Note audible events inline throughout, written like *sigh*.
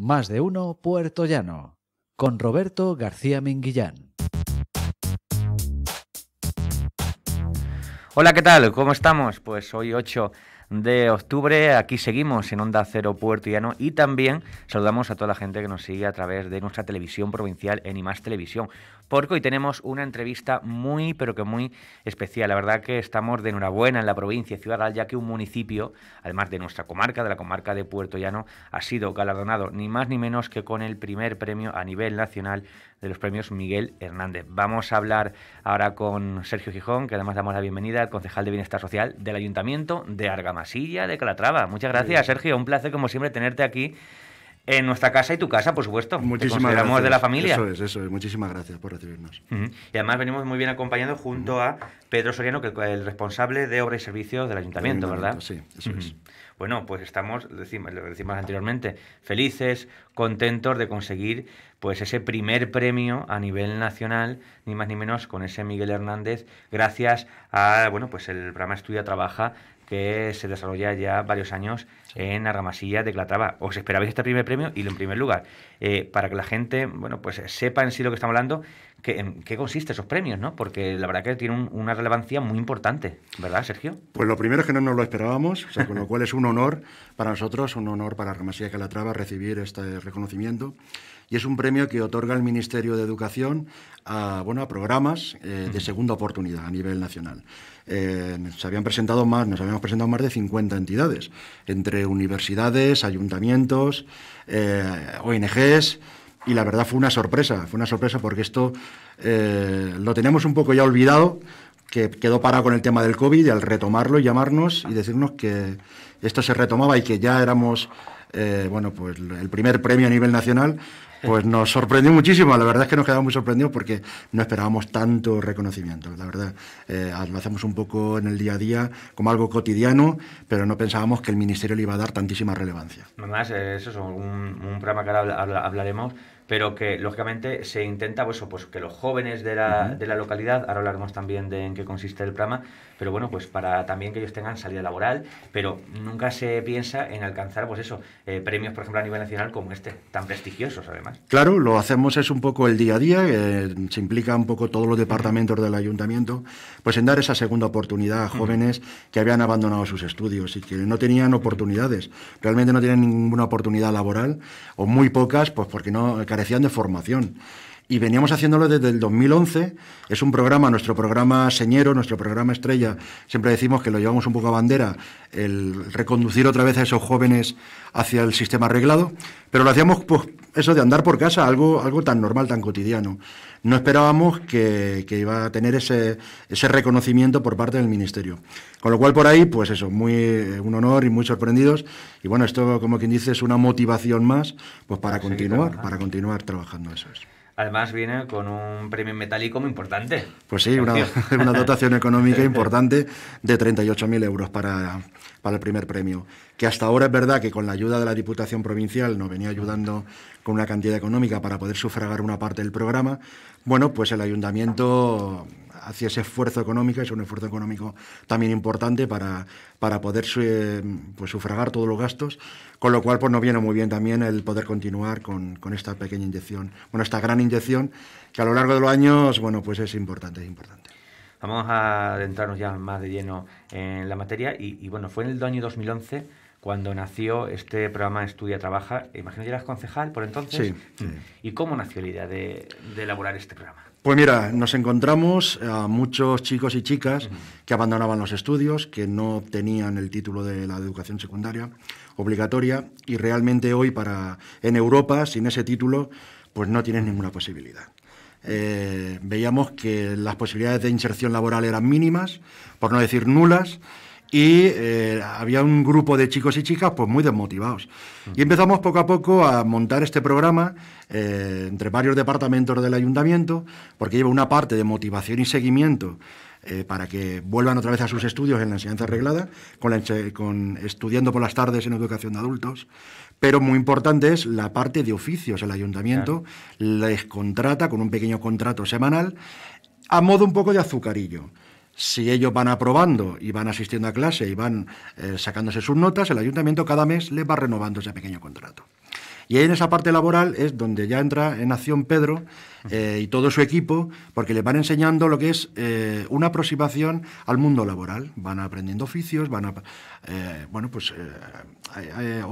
Más de uno Puerto Llano, con Roberto García Minguillán. Hola, ¿qué tal? ¿Cómo estamos? Pues hoy 8 de octubre. Aquí seguimos en Onda Cero Puerto Llano y también saludamos a toda la gente que nos sigue a través de nuestra televisión provincial en IMAS Televisión. Porque hoy tenemos una entrevista muy, pero que muy especial. La verdad que estamos de enhorabuena en la provincia de Ciudad Real, ya que un municipio, además de nuestra comarca, de la comarca de Puerto Llano, ha sido galardonado ni más ni menos que con el primer premio a nivel nacional de los premios Miguel Hernández. Vamos a hablar ahora con Sergio Gijón, que además damos la bienvenida al concejal de Bienestar Social del Ayuntamiento de Argamasilla de Calatrava. Muchas gracias, Sergio. Un placer, como siempre, tenerte aquí en nuestra casa y tu casa, por supuesto. Muchísimas gracias. de la familia. Eso es, eso es. Muchísimas gracias por recibirnos. Y además venimos muy bien acompañados junto a Pedro Soriano, que es el responsable de obra y servicios del ayuntamiento, ¿verdad? Sí, eso es. Bueno, pues estamos, decimos, lo decimos anteriormente, felices, contentos de conseguir pues ese primer premio a nivel nacional, ni más ni menos con ese Miguel Hernández, gracias a bueno, pues el programa Estudia Trabaja que se desarrolla ya varios años en Argamasilla de Clatrava. Os esperabais este primer premio y lo en primer lugar, eh, para que la gente, bueno, pues sepa en sí lo que estamos hablando, que, en qué consiste esos premios, ¿no? Porque la verdad que tienen una relevancia muy importante, ¿verdad, Sergio? Pues lo primero es que no nos lo esperábamos, o sea, con lo cual es un honor para nosotros, un honor para Argamasilla de Calatrava recibir este reconocimiento y es un premio que otorga el Ministerio de Educación a, bueno, a programas eh, de segunda oportunidad a nivel nacional. Eh, se habían presentado más, nos habíamos presentado más de 50 entidades, entre universidades, ayuntamientos, eh, ONGs, y la verdad fue una sorpresa, fue una sorpresa porque esto lo tenemos un poco ya olvidado, que quedó parado con el tema del COVID y al retomarlo llamarnos y decirnos que esto se retomaba y que ya éramos bueno, pues el primer premio a nivel nacional, pues nos sorprendió muchísimo, la verdad es que nos quedamos muy sorprendidos porque no esperábamos tanto reconocimiento, la verdad. Eh, lo hacemos un poco en el día a día como algo cotidiano, pero no pensábamos que el Ministerio le iba a dar tantísima relevancia. Además, eso es un, un programa que ahora hablaremos, pero que lógicamente se intenta pues, pues que los jóvenes de la, de la localidad, ahora hablaremos también de en qué consiste el programa, pero bueno, pues para también que ellos tengan salida laboral, pero nunca se piensa en alcanzar, pues eso, eh, premios, por ejemplo, a nivel nacional como este, tan prestigiosos además. Claro, lo hacemos es un poco el día a día, eh, se implica un poco todos los departamentos del ayuntamiento, pues en dar esa segunda oportunidad a jóvenes que habían abandonado sus estudios y que no tenían oportunidades, realmente no tenían ninguna oportunidad laboral, o muy pocas, pues porque no carecían de formación. Y veníamos haciéndolo desde el 2011. Es un programa, nuestro programa señero, nuestro programa estrella. Siempre decimos que lo llevamos un poco a bandera, el reconducir otra vez a esos jóvenes hacia el sistema arreglado. Pero lo hacíamos, pues, eso de andar por casa, algo, algo tan normal, tan cotidiano. No esperábamos que, que iba a tener ese, ese reconocimiento por parte del Ministerio. Con lo cual, por ahí, pues eso, muy, un honor y muy sorprendidos. Y bueno, esto, como quien dice, es una motivación más pues para continuar, para continuar trabajando. Eso es. Además viene con un premio metálico muy importante. Pues sí, una, *laughs* una, dotación económica *laughs* importante de 38.000 euros para, para el primer premio. Que hasta ahora es verdad que con la ayuda de la Diputación Provincial nos venía ayudando con una cantidad económica para poder sufragar una parte del programa. Bueno, pues el ayuntamiento hacía ese esfuerzo económico, es un esfuerzo económico también importante para, para poder pues, sufragar todos los gastos, con lo cual pues nos viene muy bien también el poder continuar con, con, esta pequeña inyección, bueno, esta gran inyección que a lo largo de los años, bueno, pues es importante, es importante. Vamos a adentrarnos ya más de lleno en la materia y, y bueno, fue en el año 2011 cuando nació este programa Estudia Trabaja. Imagino que eras concejal por entonces. Sí. ¿Y cómo nació la idea de, de elaborar este programa? Pues mira, nos encontramos a muchos chicos y chicas que abandonaban los estudios, que no tenían el título de la educación secundaria obligatoria y realmente hoy para en Europa sin ese título pues no tienen ninguna posibilidad. Eh, veíamos que las posibilidades de inserción laboral eran mínimas, por no decir nulas, y eh, había un grupo de chicos y chicas pues muy desmotivados. Y empezamos poco a poco a montar este programa eh, entre varios departamentos del ayuntamiento, porque lleva una parte de motivación y seguimiento eh, para que vuelvan otra vez a sus estudios en la enseñanza arreglada, con, con, estudiando por las tardes en educación de adultos. Pero muy importante es la parte de oficios. El ayuntamiento les contrata con un pequeño contrato semanal a modo un poco de azucarillo si ellos van aprobando y van asistiendo a clase y van eh, sacándose sus notas, el ayuntamiento cada mes les va renovando ese pequeño contrato. Y ahí en esa parte laboral es donde ya entra en acción Pedro eh, y todo su equipo, porque le van enseñando lo que es eh, una aproximación al mundo laboral. Van aprendiendo oficios, van a, eh, bueno, pues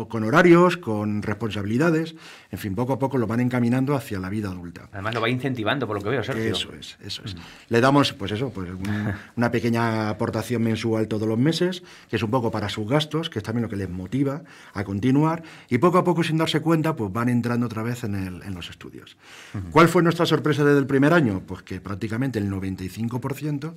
con horarios, con responsabilidades, en fin, poco a poco lo van encaminando hacia la vida adulta. Además lo va incentivando, por lo que veo, Sergio. Eso es, eso es. Le damos, pues eso, pues *laughs* una pequeña aportación mensual todos los meses, que es un poco para sus gastos, que es también lo que les motiva a continuar, y poco a poco, sin darse cuenta, pues van entrando otra vez en, el, en los estudios. ¿Cuál fue nuestra sorpresa desde el primer año? Pues que prácticamente el 95%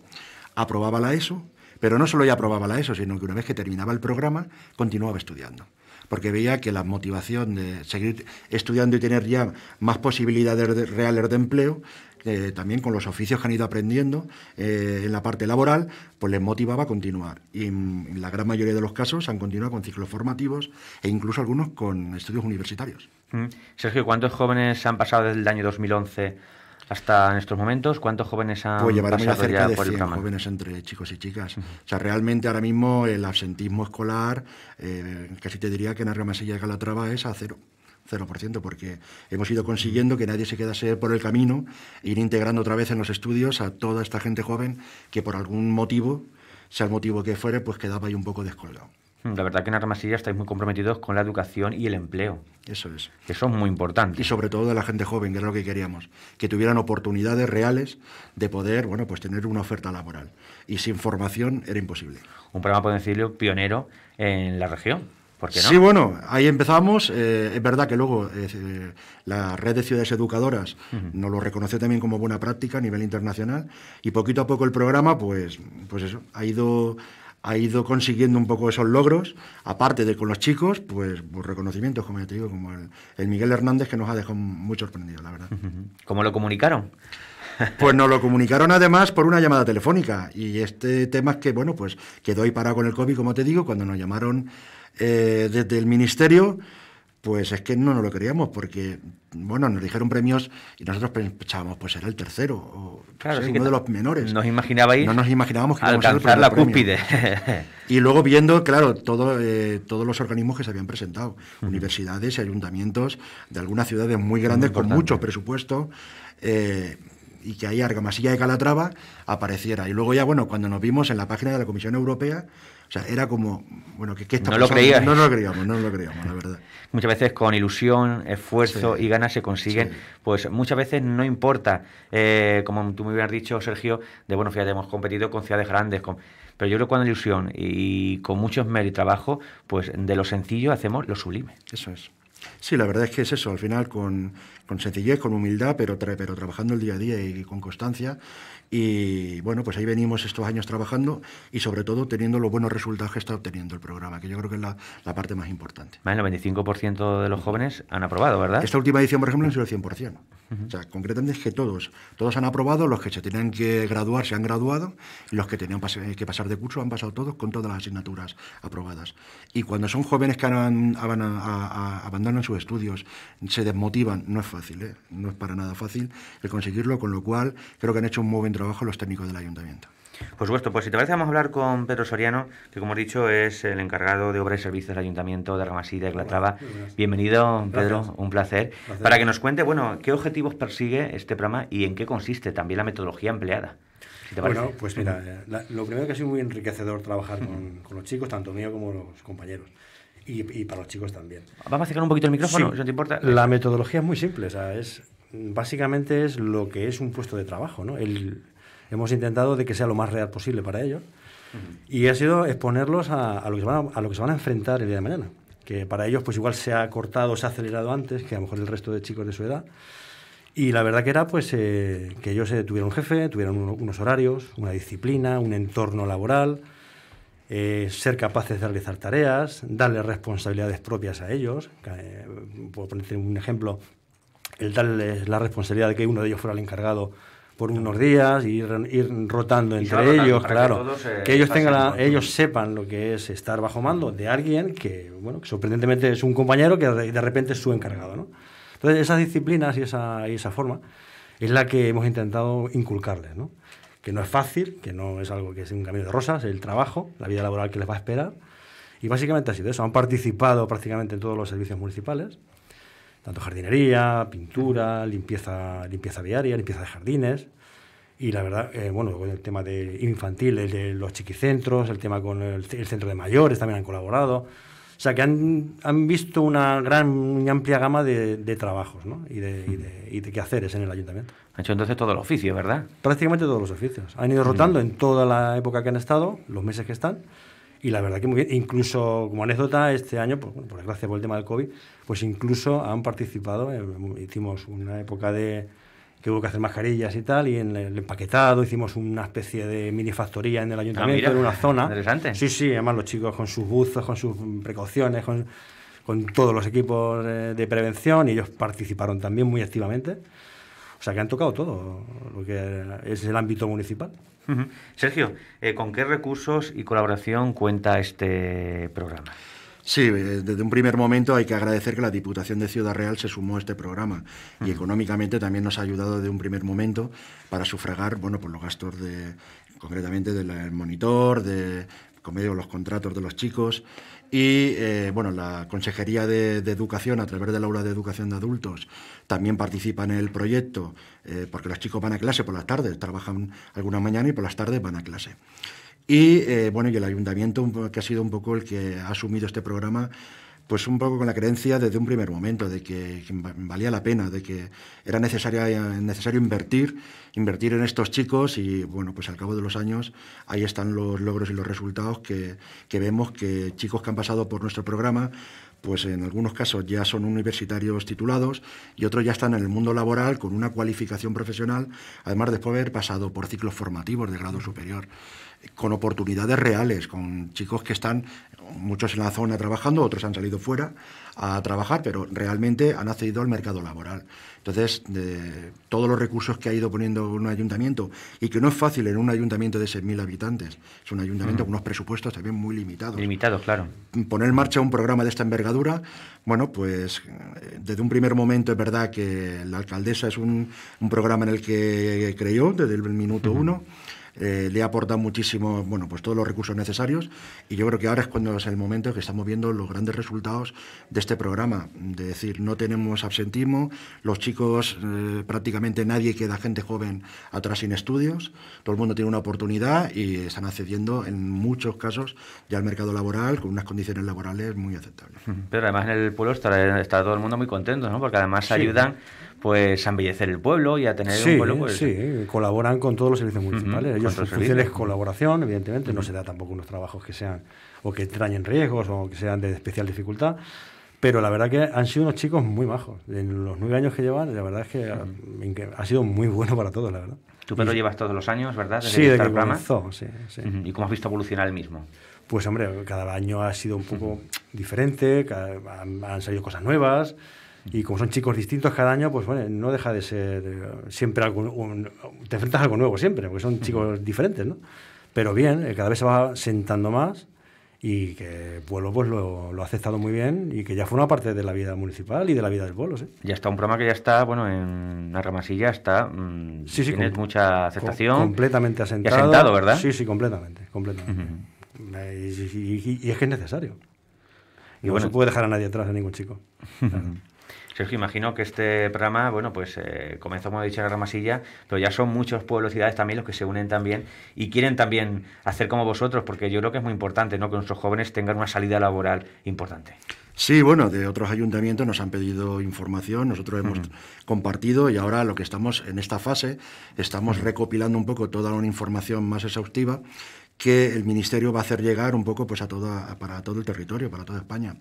aprobaba la ESO, pero no solo ya aprobaba la ESO, sino que una vez que terminaba el programa, continuaba estudiando. Porque veía que la motivación de seguir estudiando y tener ya más posibilidades reales de empleo, eh, también con los oficios que han ido aprendiendo eh, en la parte laboral, pues les motivaba a continuar. Y en la gran mayoría de los casos han continuado con ciclos formativos e incluso algunos con estudios universitarios. Mm. Sergio, ¿cuántos jóvenes han pasado desde el año 2011 hasta en estos momentos? ¿Cuántos jóvenes han pues pasado cerca de 100 jóvenes entre chicos y chicas. O sea, realmente ahora mismo el absentismo escolar, eh, casi te diría que en Argamasilla de Calatrava es a cero. 0%, porque hemos ido consiguiendo que nadie se quedase por el camino, ir integrando otra vez en los estudios a toda esta gente joven que por algún motivo, sea el motivo que fuere, pues quedaba ahí un poco descolgado. Mm, la verdad que en Armasilla estáis muy comprometidos con la educación y el empleo. Eso es. Eso es muy importante. Y sobre todo de la gente joven, que era lo que queríamos. Que tuvieran oportunidades reales de poder, bueno, pues tener una oferta laboral. Y sin formación era imposible. Un programa, puedo decirlo, pionero en la región. Sí, bueno, ahí empezamos. Eh, es verdad que luego eh, la red de ciudades educadoras nos lo reconoció también como buena práctica a nivel internacional y poquito a poco el programa, pues, pues eso, ha ido ha ido consiguiendo un poco esos logros, aparte de con los chicos, pues, pues reconocimientos, como ya te digo, como el, Miguel Hernández, que nos ha dejado muy sorprendidos, la verdad. ¿Cómo lo comunicaron? *laughs* Pues nos lo comunicaron además por una llamada telefónica. Y este tema es que, bueno, pues quedó ahí parado con el COVID, como te digo, cuando nos llamaron eh, desde el ministerio pues es que no nos lo queríamos porque, bueno, nos dijeron premios y nosotros pensábamos, pues era el tercero, o claro, uno de los menores. Nos imaginabais no nos imaginábamos que alcanzar la cúspide. y luego viendo, claro, todo, eh, todos los organismos que se habían presentado, universidades y ayuntamientos de algunas ciudades muy grandes con mucho presupuesto. Eh, y que ahí Argamasilla de Calatrava apareciera. Y luego ya, bueno, cuando nos vimos en la página de la Comisión Europea, o sea, era como, bueno, ¿qué, está no Lo creías. No lo creíamos, no lo creíamos, la verdad. Muchas veces con ilusión, esfuerzo y ganas se consiguen, pues muchas veces no importa, eh, como tú me hubieras dicho, Sergio, de bueno, fíjate, hemos competido con ciudades grandes, con... pero yo creo que con ilusión y con mucho esmero y trabajo, pues de lo sencillo hacemos lo sublime. Eso es. Sí, la verdad es que es eso, al final con, con sencillez, con humildad, pero, pero trabajando el día a día y con constancia y bueno, pues ahí venimos estos años trabajando y sobre todo teniendo los buenos resultados que está obteniendo el programa, que yo creo que es la, parte más importante. el 95% de los jóvenes han aprobado, ¿verdad? Esta última edición, por ejemplo, ha sido el 100%. O sea, concretamente es que todos, todos han aprobado, los que se tenían que graduar se han graduado y los que tenían que pasar de curso han pasado todos con todas las asignaturas aprobadas. Y cuando son jóvenes que abandonan sus estudios, se desmotivan, no es fácil, ¿eh? no es para nada fácil el conseguirlo, con lo cual creo que han hecho un muy buen trabajo los técnicos del ayuntamiento. Por supuesto, pues si te parece vamos a hablar con Pedro Soriano, que como he dicho es el encargado de obras y servicios del Ayuntamiento de Ramasí de Glatrava. Bienvenido, Pedro, un placer. Para que nos cuente, bueno, qué objetivos persigue este programa y en qué consiste también la metodología empleada. bueno, pues mira, lo primero que ha sido muy enriquecedor trabajar con, los chicos, tanto mío como los compañeros. Y, para los chicos también. Vamos a acercar un poquito el micrófono, si te importa. La metodología es muy simple, o sea, es, básicamente es lo que es un puesto de trabajo, ¿no? El, hemos intentado de que sea lo más real posible para ellos y ha sido exponerlos a, lo que se van a, lo que se van a enfrentar el día de mañana. Que para ellos, pues igual se ha cortado, se ha acelerado antes que a lo mejor el resto de chicos de su edad. Y la verdad que era pues eh, que ellos eh, tuvieran un jefe, tuvieran unos horarios, una disciplina, un entorno laboral, eh, ser capaces de realizar tareas, darles responsabilidades propias a ellos. puedo ponerte un ejemplo, el darles la responsabilidad de que uno de ellos fuera el encargado por unos días, ir, ir rotando entre ellos, claro, que, ellos tengan ellos sepan lo que es estar bajo mando de alguien que, bueno, que sorprendentemente es un compañero que de repente es su encargado, ¿no? Entonces, esas disciplinas y esa, y esa forma es la que hemos intentado inculcarles, ¿no? Que no es fácil, que no es algo que es un camino de rosas, el trabajo, la vida laboral que les va a esperar. Y básicamente ha sido eso. Han participado prácticamente en todos los servicios municipales tanto jardinería, pintura, limpieza, limpieza viaria, limpieza de jardines. Y la verdad, eh, bueno, el tema de infantil, el de los chiquicentros, el tema con el, el centro de mayores también han colaborado. O sea, que han, han visto una gran y amplia gama de, de trabajos ¿no? y, de, y, de, y de quehaceres en el ayuntamiento. Han hecho entonces todo el oficio, ¿verdad? Prácticamente todos los oficios. Han ido rotando en toda la época que han estado, los meses que están, y la verdad que muy bien. Incluso, como anécdota, este año, pues, bueno, por desgracia por el tema del COVID, pues incluso han participado, eh, hicimos una época de que hubo que hacer mascarillas y tal, y en el empaquetado hicimos una especie de mini factoría en el ayuntamiento, Ah, mira, en una zona. interesante. Sí, sí, además los chicos con sus buzos, con sus precauciones, con, con todos los equipos de prevención, y ellos participaron también muy activamente. O sea que han tocado todo lo que es el ámbito municipal. Sergio, eh, ¿con qué recursos y colaboración cuenta este programa? Sí, eh, desde un primer momento hay que agradecer que la Diputación de Ciudad Real se sumó a este programa y económicamente también nos ha ayudado desde un primer momento para sufragar bueno, pues los gastos de, concretamente del monitor, de con medio de los contratos de los chicos y eh, bueno, la Consejería de, de Educación a través del aula de educación de adultos también participa en el proyecto eh, porque los chicos van a clase por las tardes, trabajan alguna mañana y por las tardes van a clase. Y eh, bueno, y el ayuntamiento, que ha sido un poco el que ha asumido este programa, pues un poco con la creencia desde un primer momento de que, que va- valía la pena, de que era necesario invertir, invertir en estos chicos y bueno, pues al cabo de los años ahí están los logros y los resultados que, que vemos que chicos que han pasado por nuestro programa pues en algunos casos ya son universitarios titulados y otros ya están en el mundo laboral con una cualificación profesional, además después de haber pasado por ciclos formativos de grado superior, con oportunidades reales, con chicos que están, muchos en la zona trabajando, otros han salido fuera a trabajar, pero realmente han accedido al mercado laboral. Entonces, de todos los recursos que ha ido poniendo un ayuntamiento, y que no es fácil en un ayuntamiento de 6.000 habitantes, es un ayuntamiento con unos presupuestos también muy limitados Limitado, claro. poner en marcha un programa de esta envergadura, bueno, pues desde un primer momento es verdad que la alcaldesa es un, un programa en el que creyó desde el minuto uno. Eh, le ha aportado muchísimo, bueno, pues todos los recursos necesarios y yo creo que ahora es cuando es el momento que estamos viendo los grandes resultados de este programa, de decir, no tenemos absentismo, los chicos, eh, prácticamente nadie queda gente joven atrás sin estudios, todo el mundo tiene una oportunidad y están accediendo en muchos casos ya al mercado laboral con unas condiciones laborales muy aceptables. Pero además en el pueblo está, está todo el mundo muy contento, ¿no? Porque además Sí. ayudan pues a embellecer el pueblo y a tener Sí, un pueblo pues, sí, colaboran con todos los servicios municipales. con Ellos, todos su función es colaboración, evidentemente, no se da tampoco unos trabajos que sean o que traen riesgos o que sean de especial dificultad. Pero la verdad que han sido unos chicos muy majos. En los nueve años que llevan, la verdad es que ha, sido muy bueno para todos, la verdad. Tú Pedro llevas todos los años, ¿verdad? Desde Sí, que de está que comenzó, sí, sí. ¿Y cómo has visto evolucionar el mismo? Pues hombre, cada año ha sido un poco diferente, cada- han, han salido cosas nuevas y como son chicos distintos cada año, pues bueno, no deja de ser eh, siempre algo, un- te enfrentas a algo nuevo siempre, porque son chicos diferentes, ¿no? Pero bien, eh, cada vez se va sentando más y que el pueblo pues lo, lo ha aceptado muy bien y que ya forma parte de la vida municipal y de la vida del pueblo, ¿sí? Ya está un programa que ya está, bueno, en la ramasilla está, mm, Sí, sí, tiene mucha aceptación. Com- completamente asentado. asentado, ¿verdad? Sí, sí, completamente, completamente. Eh, y, y- y- y es que es necesario. Y no bueno- se puede dejar a nadie atrás, a ningún chico. *laughs* Sergio, imagino que este programa, bueno, pues eh, comenzó, como he dicho, en la Ramasilla, pero ya son muchos pueblos y ciudades también los que se unen también y quieren también hacer como vosotros, porque yo creo que es muy importante, ¿no? Que nuestros jóvenes tengan una salida laboral importante. Sí, bueno, de otros ayuntamientos nos han pedido información, nosotros hemos compartido y ahora lo que estamos en esta fase, estamos recopilando un poco toda una información más exhaustiva que el Ministerio va a hacer llegar un poco pues a toda, para todo el territorio, para toda España.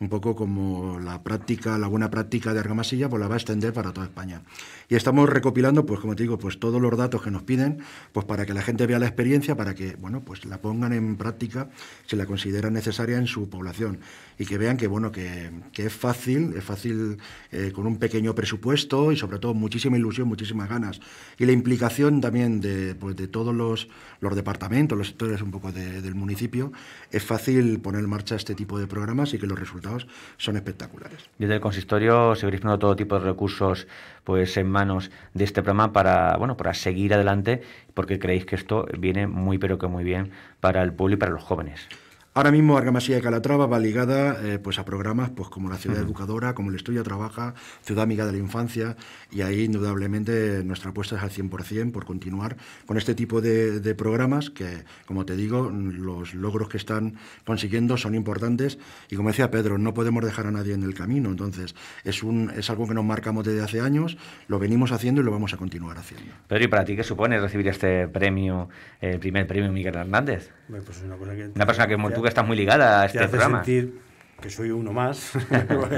Un poco como la práctica, la buena práctica de Argamasilla, pues la va a extender para toda España. Y estamos recopilando, pues como te digo, pues todos los datos que nos piden, pues para que la gente vea la experiencia, para que, bueno, pues la pongan en práctica si la consideran necesaria en su población y que vean que, bueno, que, que es fácil, es fácil eh, con un pequeño presupuesto y sobre todo muchísima ilusión, muchísimas ganas. Y la implicación también de, pues, de todos los, los departamentos, un poco de- del municipio, es fácil poner en marcha este tipo de programas y que los resultados son espectaculares. Desde el consistorio seguiréis poniendo todo tipo de recursos pues en manos de este programa para bueno para seguir adelante porque creéis que esto viene muy pero que muy bien para el pueblo y para los jóvenes. Ahora mismo Argamasilla de Calatrava va ligada eh, pues a programas pues como la Ciudad Educadora, como el Estudio Trabaja, Ciudad Amiga de la Infancia, y ahí indudablemente nuestra apuesta es al 100% por continuar con este tipo de, de programas que, como te digo, los logros que están consiguiendo son importantes y como decía Pedro, no podemos dejar a nadie en el camino, entonces es, un, es algo que nos marcamos desde hace años, lo venimos haciendo y lo vamos a continuar haciendo. Pedro, ¿y para ti qué supone recibir este premio, el primer premio Miguel Hernández? Pues es una, cosa que, Una persona que como tú que estás muy ligada a te este hace programa. sentir que soy uno más.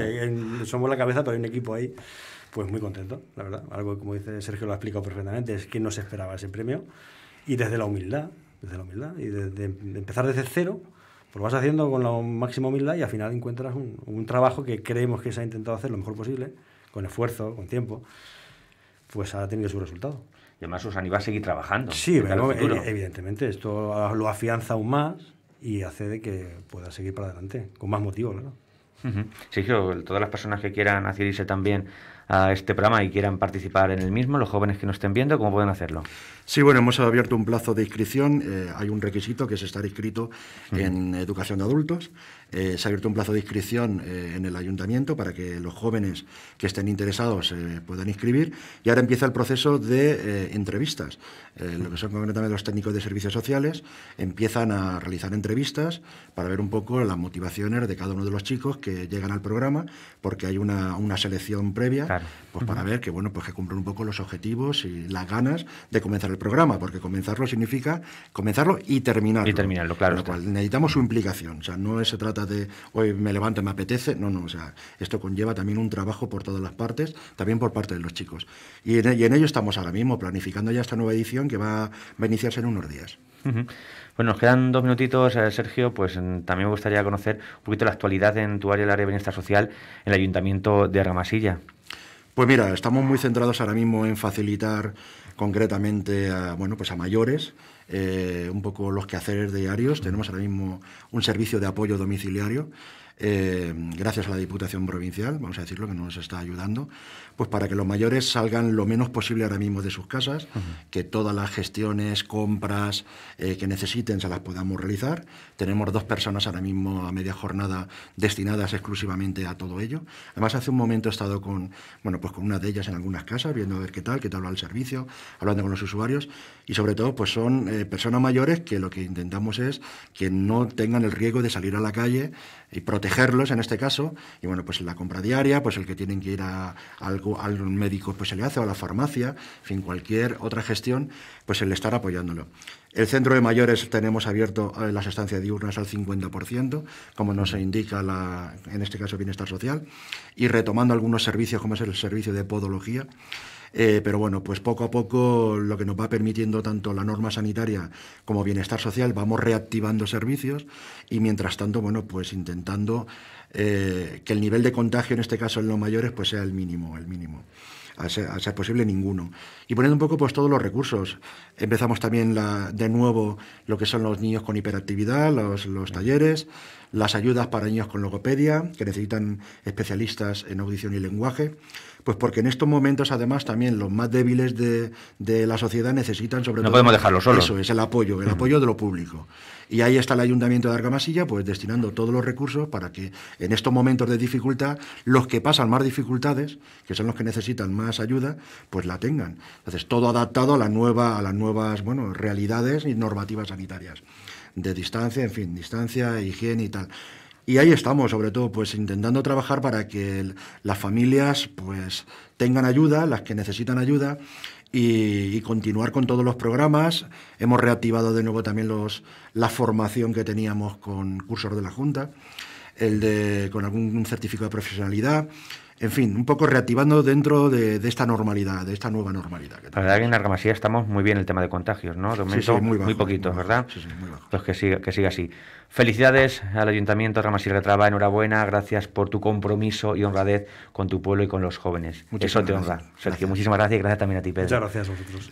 *laughs* Somos la cabeza, pero hay un equipo ahí. Pues muy contento, la verdad. Algo como dice Sergio, lo ha explicado perfectamente, es que no se esperaba ese premio. Y desde la humildad, desde la humildad. Y desde de empezar desde cero, pues lo vas haciendo con la máxima humildad y al final encuentras un, un trabajo que creemos que se ha intentado hacer lo mejor posible, con esfuerzo, con tiempo, pues ha tenido su resultado. Y además, Susana, iba a seguir trabajando. Sí, bueno, evidentemente, esto lo afianza aún más y hace de que pueda seguir para adelante, con más motivo, claro. Ujú. Sergio, todas las personas que quieran adherirse también a este programa y quieran participar en el mismo, los jóvenes que nos estén viendo, ¿cómo pueden hacerlo? Sí, bueno, hemos abierto un plazo de inscripción. eh, hay un requisito que es estar inscrito en educación de adultos. Eh, se ha abierto un plazo de inscripción eh, en el ayuntamiento para que los jóvenes que estén interesados eh, puedan inscribir. Y ahora empieza el proceso de eh, entrevistas. Lo que son concretamente los técnicos de servicios sociales empiezan a realizar entrevistas para ver un poco las motivaciones de cada uno de los chicos que llegan al programa, porque hay una, una selección previa Claro. pues para ver que bueno pues que cumplen un poco los objetivos y las ganas de comenzar el programa porque comenzarlo significa comenzarlo y terminarlo Y terminarlo, claro lo cual necesitamos su implicación o sea no se trata de hoy me levanto me apetece no no o sea esto conlleva también un trabajo por todas las partes también por parte de los chicos y en, y en ello estamos ahora mismo planificando ya esta nueva edición que va, va a iniciarse en unos días. Bueno, nos quedan dos minutitos, eh, Sergio. Pues mm, también me gustaría conocer un poquito la actualidad en tu área, el área de bienestar social, en el Ayuntamiento de Argamasilla. Pues mira, estamos muy centrados ahora mismo en facilitar concretamente a, bueno, pues a mayores eh, un poco los quehaceres diarios. Tenemos ahora mismo un servicio de apoyo domiciliario. Eh, gracias a la Diputación Provincial, vamos a decirlo, que nos está ayudando, pues para que los mayores salgan lo menos posible ahora mismo de sus casas, que todas las gestiones, compras eh, que necesiten se las podamos realizar. Tenemos dos personas ahora mismo a media jornada destinadas exclusivamente a todo ello. Además, hace un momento he estado con, bueno, pues con una de ellas en algunas casas, viendo a ver qué tal, qué tal va el servicio, hablando con los usuarios y sobre todo, pues son eh, personas mayores que lo que intentamos es que no tengan el riesgo de salir a la calle y protegerlos en este caso. Y bueno, pues la compra diaria, pues el que tienen que ir a, algo, al médico, pues se le hace, o a la farmacia, en fin, cualquier otra gestión, pues el estar apoyándolo. El centro de mayores tenemos abierto eh, las estancias diurnas al 50%, como nos indica la, en este caso Bienestar Social, y retomando algunos servicios como es el servicio de podología. Eh, pero bueno, pues poco a poco lo que nos va permitiendo tanto la norma sanitaria como bienestar social, vamos reactivando servicios y mientras tanto, bueno, pues intentando eh, que el nivel de contagio en este caso en los mayores pues sea el mínimo, el mínimo. A ser, a ser posible ninguno. Y poniendo un poco pues todos los recursos. Empezamos también la, de nuevo lo que son los niños con hiperactividad, los, los talleres, las ayudas para niños con logopedia, que necesitan especialistas en audición y lenguaje. Pues porque en estos momentos, además, también los más débiles de, de la sociedad necesitan, sobre No todo. podemos. Eso es el apoyo, el apoyo de lo público. Y ahí está el Ayuntamiento de Argamasilla, pues destinando todos los recursos para que en estos momentos de dificultad, los que pasan más dificultades, que son los que necesitan más ayuda, pues la tengan. Entonces, todo adaptado a, la nueva, a las nuevas bueno, realidades y normativas sanitarias. De distancia, en fin, distancia, higiene y tal. Y ahí estamos, sobre todo, pues intentando trabajar para que las familias pues tengan ayuda, las que necesitan ayuda, y, y continuar con todos los programas. Hemos reactivado de nuevo también los, la formación que teníamos con cursos de la Junta, el de con algún certificado de profesionalidad. En fin, un poco reactivando dentro de, de esta normalidad, de esta nueva normalidad. que La verdad que en Argamasilla estamos muy bien el tema de contagios, ¿no? De Sí, momento, sí, muy bajo, poquitos, muy ¿verdad? bajo, sí, sí, muy bajo. Pues que siga, que siga así. Felicidades al Ayuntamiento de Argamasilla de Traba, enhorabuena, gracias por tu compromiso y honradez con tu pueblo y con los jóvenes. Muchísimas Eso te honra, gracias. Sergio. Gracias. Muchísimas gracias y gracias también a ti, Pedro. Muchas gracias a vosotros.